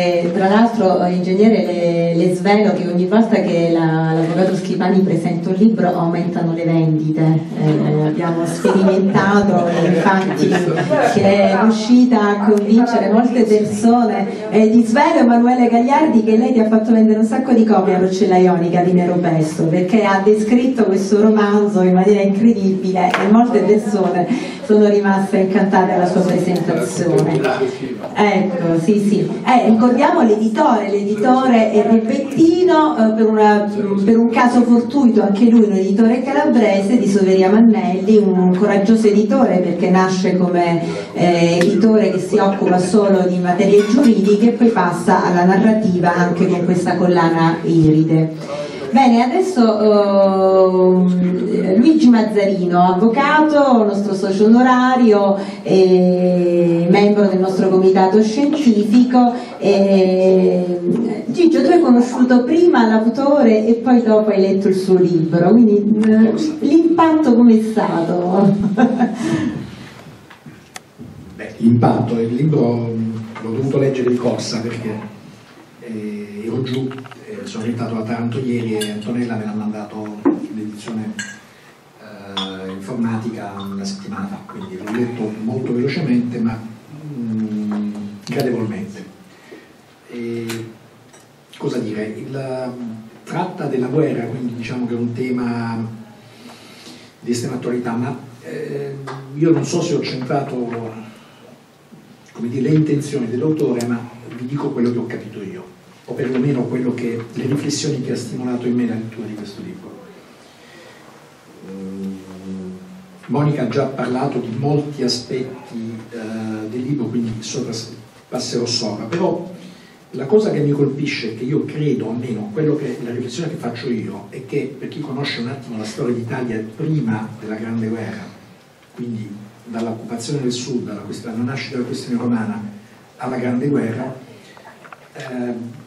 E, tra l'altro, ingegnere, le, le, svelo che ogni volta che la, l'avvocato Schipani presenta un libro aumentano le vendite. Eh, abbiamo sperimentato infatti che è riuscita a convincere molte persone. Eh, ti svelo Emanuele Gagliardi che lei ti ha fatto vendere un sacco di copie a Roccella Ionica di Nero Pesto perché ha descritto questo romanzo in maniera incredibile e molte persone sono rimaste incantate alla sua presentazione. Ecco, sì, sì. Eh, ricordiamo l'editore, l'editore è Repettino, eh, per, una, per, un caso fortuito anche lui un editore calabrese di Soveria Mannelli, un coraggioso editore perché nasce come eh, editore che si occupa solo di materie giuridiche e poi passa alla narrativa anche con questa collana Iride. Bene, adesso uh, Luigi Mazzarino, avvocato, nostro socio onorario, eh, membro del nostro comitato scientifico. Eh, Gigio, tu hai conosciuto prima l'autore e poi dopo hai letto il suo libro, quindi uh, l'impatto com'è stato? Beh, l'impatto, il libro l'ho dovuto leggere di corsa perché eh, ero giù sono rientrato da Taranto ieri e Antonella me l'ha mandato in edizione eh, informatica una settimana fa, quindi l'ho letto molto velocemente ma mm, gradevolmente. E, cosa dire? Il, tratta della guerra, quindi diciamo che è un tema di estrema attualità, ma eh, io non so se ho centrato dire, le intenzioni dell'autore, ma vi dico quello che ho capito io o perlomeno che, le riflessioni che ha stimolato in me la lettura di questo libro. Mm, Monica ha già parlato di molti aspetti eh, del libro, quindi sopra, passerò sopra, però la cosa che mi colpisce, che io credo almeno, che, la riflessione che faccio io, è che per chi conosce un attimo la storia d'Italia prima della Grande Guerra, quindi dall'occupazione del Sud, alla, alla nascita della questione romana alla Grande Guerra, eh,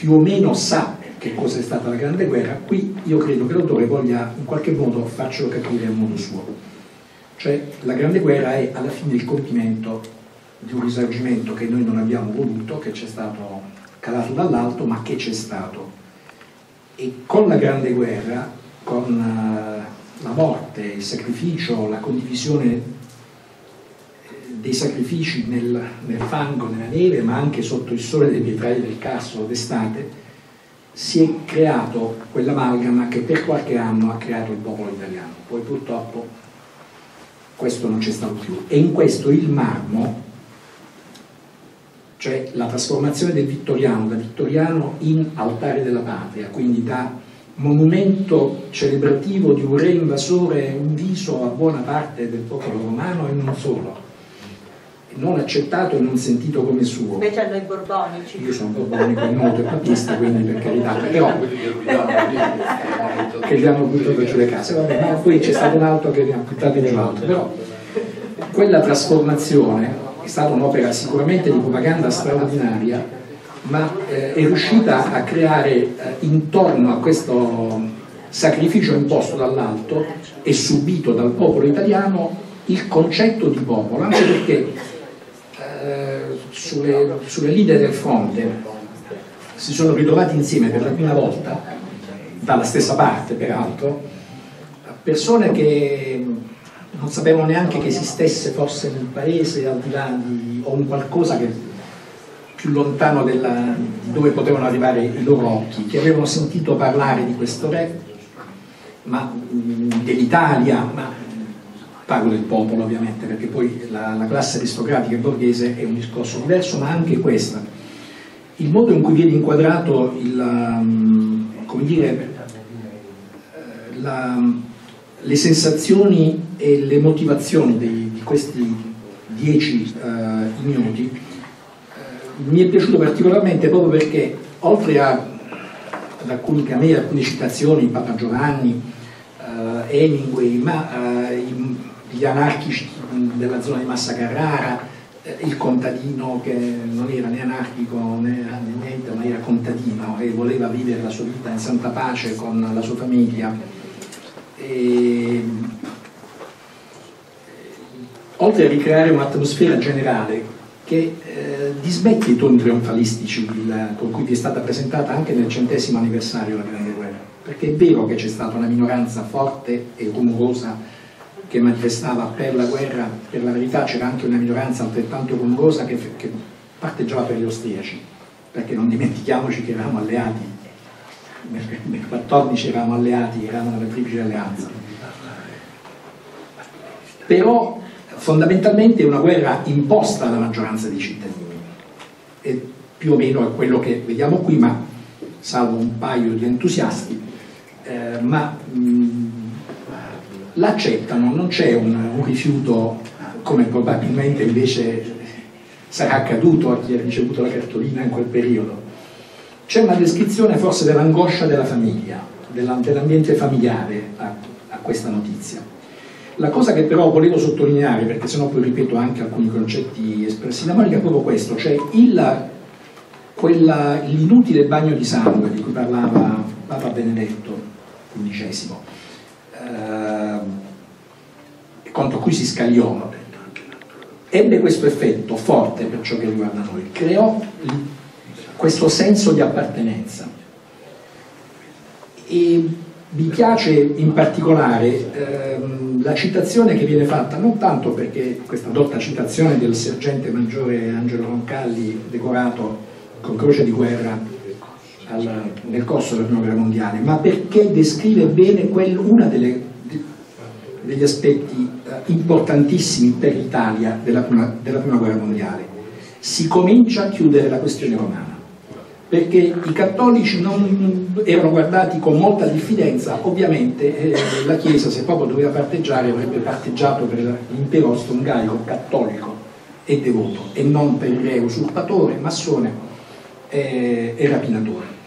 più o meno sa che cosa è stata la Grande Guerra, qui io credo che l'autore voglia in qualche modo farcelo capire a modo suo. Cioè la Grande Guerra è alla fine il compimento di un risorgimento che noi non abbiamo voluto, che ci è stato calato dall'alto, ma che c'è stato. E con la Grande Guerra, con uh, la morte, il sacrificio, la condivisione dei sacrifici nel, nel, fango, nella neve, ma anche sotto il sole dei vetrai del Castro d'estate, si è creato quell'amalgama che per qualche anno ha creato il popolo italiano. Poi purtroppo questo non c'è stato più. E in questo il marmo, cioè la trasformazione del vittoriano, da vittoriano in altare della patria, quindi da monumento celebrativo di un re invasore, un viso a buona parte del popolo romano e non solo, non accettato e non sentito come suo. Invece a noi borbonici. Io sono borbonico e noto e papista, quindi per carità, però che gli hanno buttato giù le case, vabbè, ma poi c'è stato un altro che ne ha buttato giù l'altro, però quella trasformazione è stata un'opera sicuramente di propaganda straordinaria, ma eh, è riuscita a creare eh, intorno a questo sacrificio imposto dall'alto e subito dal popolo italiano il concetto di popolo, anche perché eh, sulle, sulle linee del fronte. Si sono ritrovati insieme per la prima volta, dalla stessa parte peraltro, persone che non sapevano neanche che esistesse forse nel paese al di là di o un qualcosa che più lontano della, di dove potevano arrivare i loro occhi, che avevano sentito parlare di questo re, ma dell'Italia, ma parlo del popolo ovviamente, perché poi la, la classe aristocratica e borghese è un discorso diverso, ma anche questa. Il modo in cui viene inquadrato il, um, come dire, la, le sensazioni e le motivazioni dei, di questi dieci uh, ignoti uh, mi è piaciuto particolarmente proprio perché oltre a, ad alcuni, a me alcune citazioni, Papa Giovanni, uh, Hemingway, ma uh, gli anarchici della zona di Massa Carrara, eh, il contadino che non era né anarchico né, niente, ma era contadino e voleva vivere la sua vita in santa pace con la sua famiglia. E, oltre a ricreare un'atmosfera generale che eh, dismette i toni trionfalistici il, con cui vi è stata presentata anche nel centesimo anniversario della Grande Guerra, perché è vero che c'è stata una minoranza forte e rumorosa che manifestava per la guerra, per la verità c'era anche una minoranza altrettanto rumorosa che, che parteggiava per gli austriaci, perché non dimentichiamoci che eravamo alleati, nel 14 eravamo alleati, eravamo nella triplice alleanza. Però fondamentalmente è una guerra imposta alla maggioranza dei cittadini, e più o meno è quello che vediamo qui, ma salvo un paio di entusiasti, eh, ma mh, l'accettano, non c'è un, un, rifiuto come probabilmente invece sarà accaduto a chi ha ricevuto la cartolina in quel periodo. C'è una descrizione forse dell'angoscia della famiglia, dell'ambiente familiare a, a, questa notizia. La cosa che però volevo sottolineare, perché sennò poi ripeto anche alcuni concetti espressi da Monica, è proprio questo, cioè l'inutile bagno di sangue di cui parlava Papa Benedetto XV eh, contro cui si scagliò, ebbe questo effetto forte per ciò che riguarda noi, creò questo senso di appartenenza. E mi piace in particolare ehm, la citazione che viene fatta, non tanto perché questa dotta citazione del sergente maggiore Angelo Roncalli, decorato con croce di guerra al, nel corso della prima guerra mondiale, ma perché descrive bene uno degli aspetti eh, importantissimi per l'Italia della della prima guerra mondiale. Si comincia a chiudere la questione romana perché i cattolici non erano guardati con molta diffidenza, ovviamente eh, la Chiesa se proprio doveva parteggiare avrebbe parteggiato per l'impero austro-ungarico cattolico e devoto e non per il re usurpatore, massone eh, e rapinatore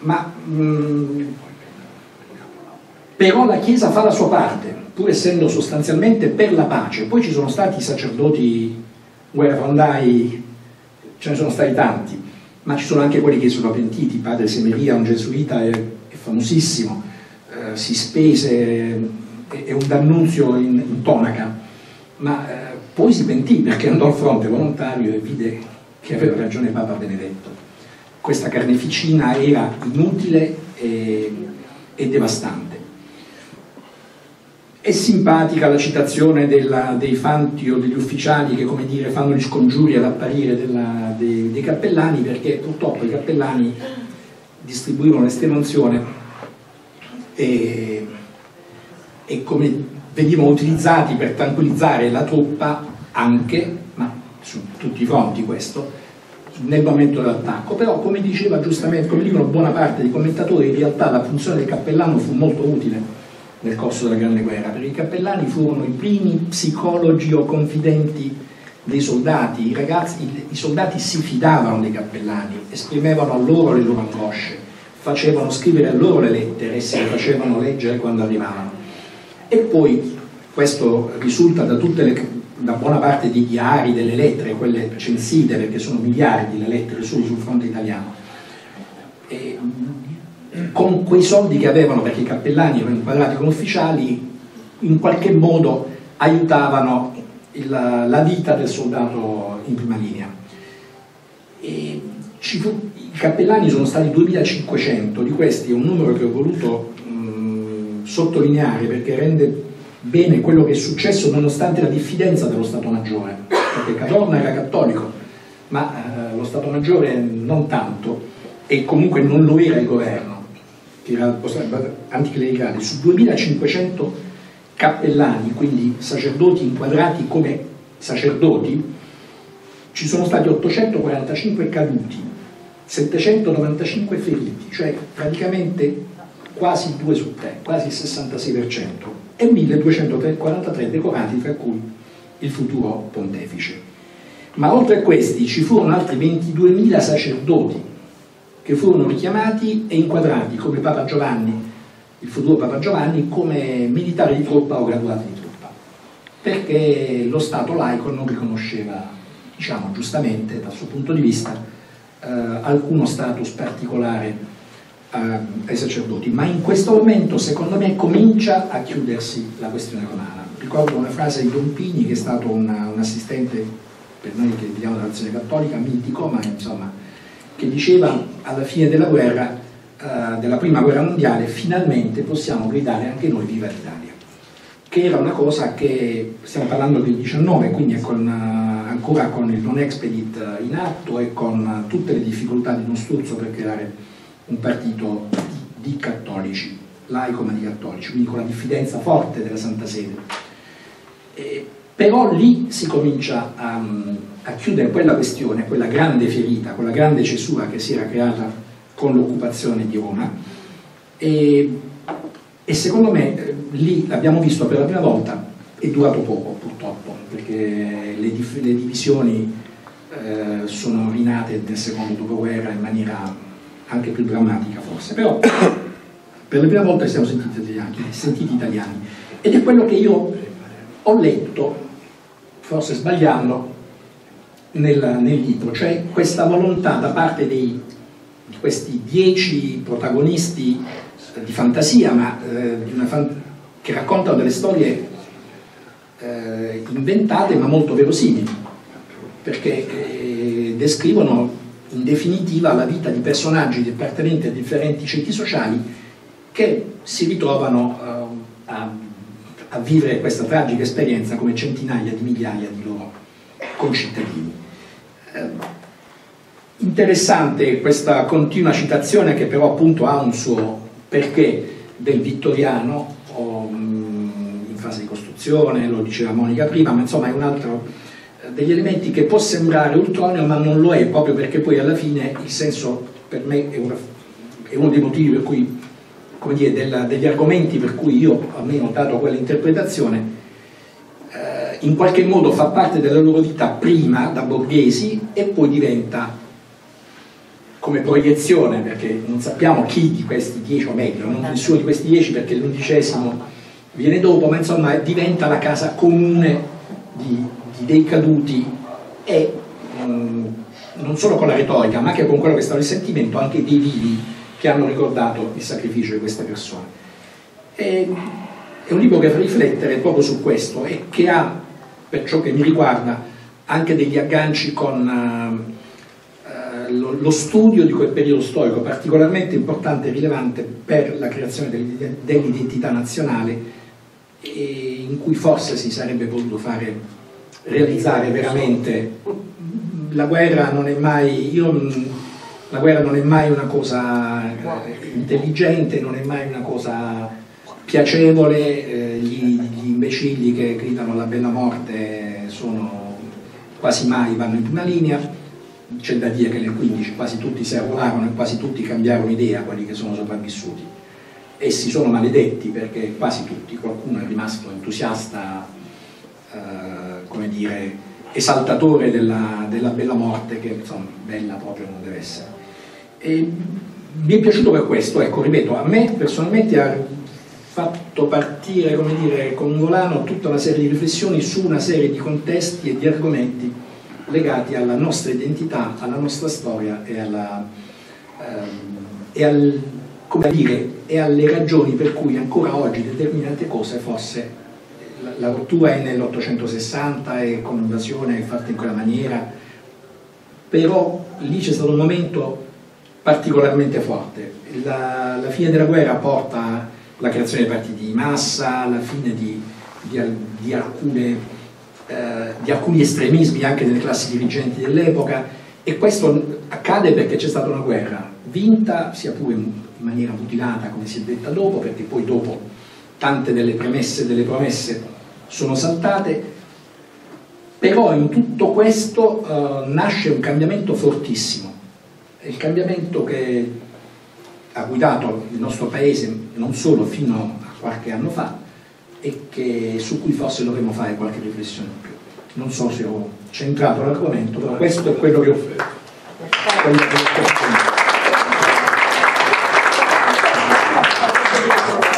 ma mh, mm, però la Chiesa fa la sua parte, pur essendo sostanzialmente per la pace. Poi ci sono stati sacerdoti guerrafondai, ce ne sono stati tanti, ma ci sono anche quelli che sono pentiti. Padre Semeria, un gesuita, è, è famosissimo, eh, si spese, è, è un d'annunzio in, in tonaca, ma eh, poi si pentì perché andò al fronte volontario e vide che aveva ragione Papa Benedetto questa carneficina era inutile e, e devastante. È simpatica la citazione della, dei fanti o degli ufficiali che come dire, fanno gli scongiuri ad apparire della, dei, dei, cappellani perché purtroppo i cappellani distribuivano l'estrema unzione e, e come venivano utilizzati per tranquillizzare la truppa anche, ma su tutti i fronti questo, nel momento dell'attacco, però come diceva giustamente, come dicono buona parte dei commentatori, in realtà la funzione del cappellano fu molto utile nel corso della Grande Guerra, perché i cappellani furono i primi psicologi o confidenti dei soldati, i, ragazzi, i, soldati si fidavano dei cappellani, esprimevano a loro le loro angosce, facevano scrivere a loro le lettere e se le facevano leggere quando arrivavano. E poi questo risulta da tutte le da buona parte dei diari, delle lettere, quelle censite, perché sono miliardi le lettere solo sul fronte italiano. E con quei soldi che avevano, perché i cappellani erano inquadrati come ufficiali, in qualche modo aiutavano il, la vita del soldato in prima linea. Fu, I cappellani sono stati 2500, di questi è un numero che ho voluto mh, sottolineare perché rende bene quello che è successo nonostante la diffidenza dello Stato Maggiore, perché Cadorna era cattolico, ma eh, lo Stato Maggiore non tanto e comunque non lo era il governo, che era anticlericale. Su 2500 cappellani, quindi sacerdoti inquadrati come sacerdoti, ci sono stati 845 caduti, 795 feriti, cioè praticamente quasi 2 su 3, quasi il 66% e 1243 decorati, tra cui il futuro pontefice. Ma oltre a questi ci furono altri 22.000 sacerdoti che furono richiamati e inquadrati come Papa Giovanni, il futuro Papa Giovanni, come militari di truppa o graduati di truppa, perché lo Stato laico non riconosceva, diciamo giustamente dal suo punto di vista, eh, alcuno status particolare ai sacerdoti, ma in questo momento secondo me comincia a chiudersi la questione romana. Ricordo una frase di Don Pigni che è stato una, un assistente per noi che viviamo dalla nazione cattolica, mitico, ma insomma, che diceva alla fine della guerra, eh, della prima guerra mondiale, finalmente possiamo gridare anche noi viva l'Italia, che era una cosa che, stiamo parlando del 19, quindi con, eh, ancora con il non expedit in atto e con tutte le difficoltà di uno sturzo per creare un partito di cattolici, laico ma di cattolici, quindi con la diffidenza forte della Santa Sede. E, però lì si comincia a, a, chiudere quella questione, quella grande ferita, quella grande cesura che si era creata con l'occupazione di Roma e, e secondo me eh, lì l'abbiamo visto per la prima volta, è durato poco purtroppo, perché le, le divisioni eh, sono rinate nel secondo dopoguerra in maniera anche più drammatica forse, però per la prima volta siamo sentiti italiani, sentiti italiani. Ed è quello che io ho letto forse sbagliando, nel, nel libro, cioè questa volontà da parte dei, di questi dieci protagonisti eh, di fantasia, ma eh, fan che raccontano delle storie eh, inventate ma molto verosimili, perché eh, descrivono in definitiva la vita di personaggi appartenenti a differenti ceti sociali che si ritrovano eh, a a vivere questa tragica esperienza come centinaia di migliaia di loro concittadini. Eh, interessante questa continua citazione che però appunto ha un suo perché del vittoriano o, mm, in fase di costruzione, lo diceva Monica prima, ma insomma è un altro degli elementi che può sembrare ultroneo ma non lo è proprio perché poi alla fine il senso per me è, una, è uno dei motivi per cui dire, della, degli argomenti per cui io almeno ho dato quell'interpretazione, eh, in qualche modo fa parte della loro vita prima da borghesi e poi diventa come proiezione, perché non sappiamo chi di questi dieci, o meglio, non nessuno di questi dieci perché l'undicesimo viene dopo, ma insomma diventa la casa comune di dei caduti e mh, mm, non solo con la retorica, ma anche con quello che è stato il sentimento, anche dei vivi che hanno ricordato il sacrificio di queste persone. E, è un libro che fa riflettere proprio su questo e che ha, per ciò che mi riguarda, anche degli agganci con uh, lo, lo, studio di quel periodo storico particolarmente importante e rilevante per la creazione dell'identità nazionale in cui forse si sarebbe voluto fare realizzare veramente. La guerra non è mai io la guerra non è mai una cosa intelligente, non è mai una cosa piacevole, eh, gli, gli, imbecilli che gridano alla bella morte sono quasi mai vanno in prima linea, c'è da dire che nel 15 quasi tutti si arruolarono e quasi tutti cambiarono idea, quelli che sono sopravvissuti, e si sono maledetti perché quasi tutti, qualcuno è rimasto entusiasta, eh, come dire, esaltatore della, della, bella morte che insomma bella proprio non deve essere. E mi è piaciuto per questo, ecco, ripeto, a me personalmente ha fatto partire, come dire, con volano tutta una serie di riflessioni su una serie di contesti e di argomenti legati alla nostra identità, alla nostra storia e, alla, ehm, e, al, dire, e alle ragioni per cui ancora oggi determinate cose forse la, rottura è nell'860 e con l'invasione è fatta in quella maniera, però lì c'è stato un momento particolarmente forte. La, la, fine della guerra porta alla creazione dei partiti di massa, alla fine di, di, di, alcune, eh, di alcuni estremismi anche nelle classi dirigenti dell'epoca e questo accade perché c'è stata una guerra vinta, sia pure in maniera mutilata come si è detta dopo, perché poi dopo tante delle premesse delle promesse sono saltate, però in tutto questo eh, nasce un cambiamento fortissimo il cambiamento che ha guidato il nostro paese non solo fino a qualche anno fa e che, su cui forse dovremmo fare qualche riflessione in più. Non so se ho centrato l'argomento, però questo è quello che ho fatto.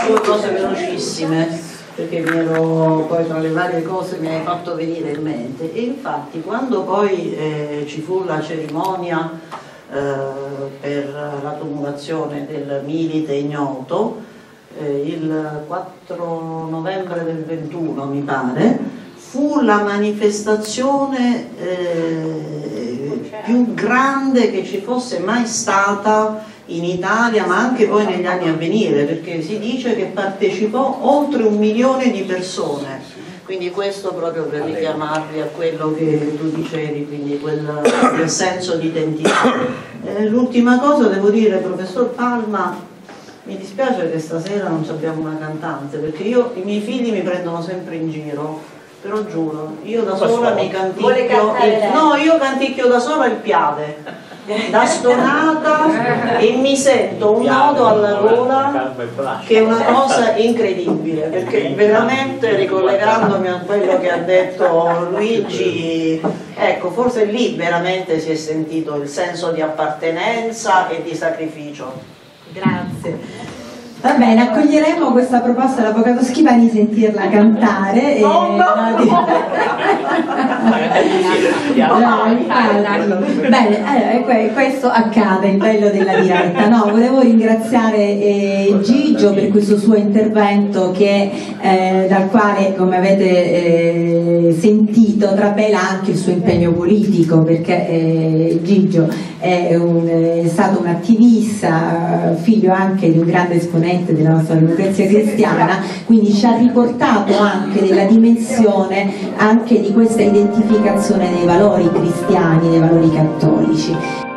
Due cose velocissime perché mi ero poi tra le varie cose mi hai fatto venire in mente. E infatti quando poi eh, ci fu la cerimonia eh, per la tumulazione del milite ignoto eh, il 4 novembre del 21 mi pare fu la manifestazione eh, più grande che ci fosse mai stata in Italia ma anche poi negli anni a venire perché si dice che partecipò oltre un milione di persone. Quindi questo proprio per richiamarvi a quello che tu dicevi quindi quel, quel senso di identità. Eh, l'ultima cosa devo dire professor Palma mi dispiace che stasera non abbiamo una cantante perché io, i miei figli mi prendono sempre in giro però giuro, io da sola mi canticchio il, no, io canticchio da sola il piave da stonata e mi sento un nodo alla gola che è una cosa incredibile perché veramente ricollegandomi a quello che ha detto Luigi ecco forse lì veramente si è sentito il senso di appartenenza e di sacrificio. Grazie Va bene, accoglieremo questa proposta dell'Avvocato Schivani di sentirla cantare. E... Oh, no. no, Bene, eh, questo accade, il bello della diretta. No, volevo ringraziare eh, Gigio per questo suo intervento che, eh, dal quale, come avete eh, sentito, trapela anche il suo impegno politico, perché eh, Gigio è, un, è stato un attivista, figlio anche di un grande esponente della nostra democrazia cristiana, quindi ci ha riportato anche della dimensione anche di questa identificazione dei valori cristiani, dei valori cattolici.